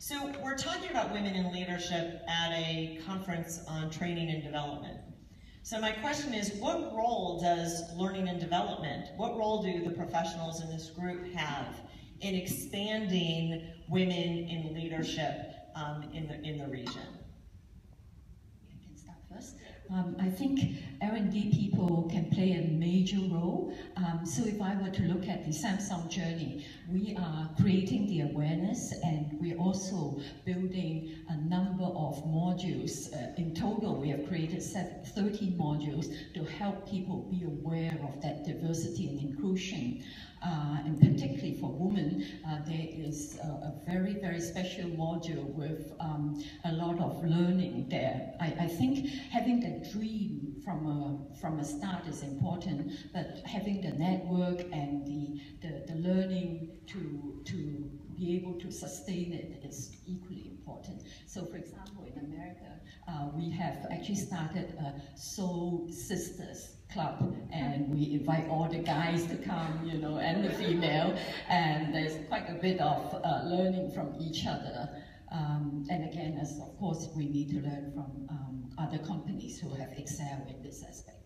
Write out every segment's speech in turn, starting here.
So we're talking about women in leadership at a conference on training and development. So my question is, what role does learning and development, what role do the professionals in this group have in expanding women in leadership um, in, the, in the region? I can start first. Um, I think L&D people can play a major role. Um, so if I were to look at the Samsung journey, we are creating the awareness and we're also building a number of modules. Uh, in total, we have created 13 modules to help people be aware of that diversity and inclusion. Uh, and particularly for women, uh, there is a, very, very special module with um, a lot of learning there. I, I think having the dream from a, from a start is important, but having the network and the, the, the learning to, to be able to sustain it is equally important. So for example, in America, uh, we have actually started a Soul Sisters club and we invite all the guys to come, you know, and the female, and there's quite a bit of uh, learning from each other. Um, and again, as of course, we need to learn from um, other companies who have excelled in this aspect.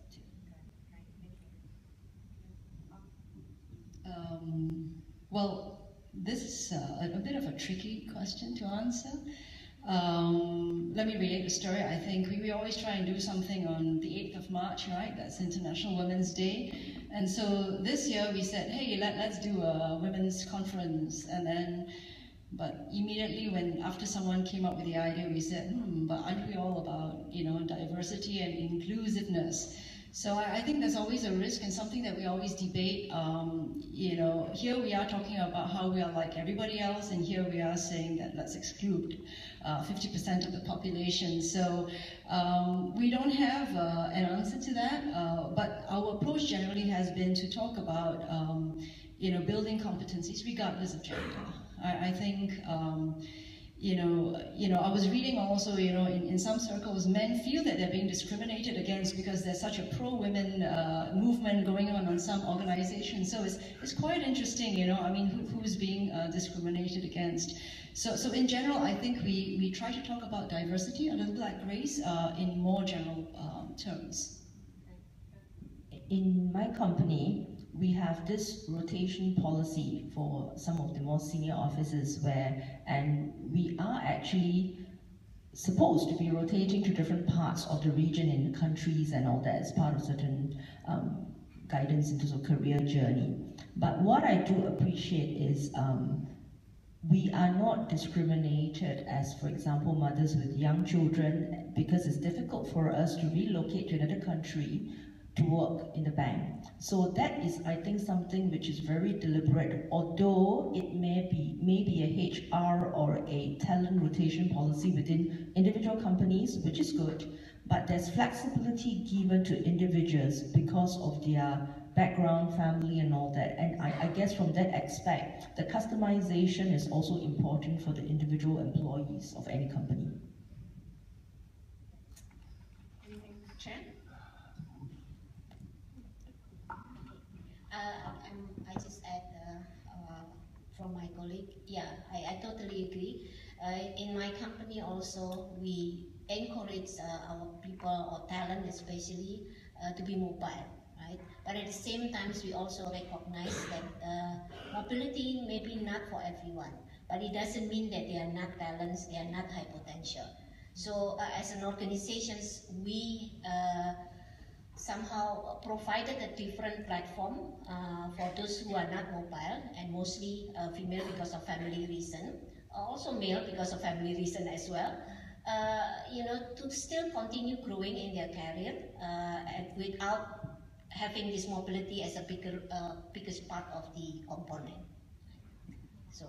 Um, well, this is a, a, bit of a tricky question to answer. Um, let me relate the story. I think we, we always try and do something on the 8th of March, right? That's International Women's Day. And so this year we said, hey, let, let's do a women's conference. And then, but immediately when, after someone came up with the idea, we said, hmm, but aren't we all about, you know, diversity and inclusiveness? So I, I, think there's always a risk and something that we always debate. Um, you know, here we are talking about how we are like everybody else, and here we are saying that let's exclude 50% uh, of the population. So um, we don't have uh, an answer to that, uh, but our approach generally has been to talk about, um, you know, building competencies regardless of gender. I, I think um, you know, you know, I was reading also, you know, in, in some circles, men feel that they're being discriminated against because there's such a pro-women uh, movement going on on some organizations. So it's, it's quite interesting, you know, I mean, who, who's being uh, discriminated against. So, so in general, I think we, we try to talk about diversity, a little bit like race, uh, in more general um, terms. In my company, have this rotation policy for some of the more senior officers where, and we are actually supposed to be rotating to different parts of the region in countries and all that as part of certain um, guidance in terms of career journey. But what I do appreciate is um, we are not discriminated as, for example, mothers with young children because it's difficult for us to relocate to another country to work in the bank. So that is, I think, something which is very deliberate, although it may be maybe a HR or a talent rotation policy within individual companies, which is good, but there's flexibility given to individuals because of their background, family, and all that. And I, I guess from that aspect, the customization is also important for the individual employees of any company. From my colleague. Yeah, I, I totally agree. Uh, in my company also, we encourage uh, our people or talent especially uh, to be mobile, right? But at the same time, we also recognize that uh, mobility may be not for everyone, but it doesn't mean that they are not talents, they are not high potential. So uh, as an organization, we uh, somehow provided a different platform uh, for those who are not mobile and mostly uh, female because of family reason, also male because of family reason as well. Uh, you know, to still continue growing in their career uh, and without having this mobility as a bigger, uh, biggest part of the component. So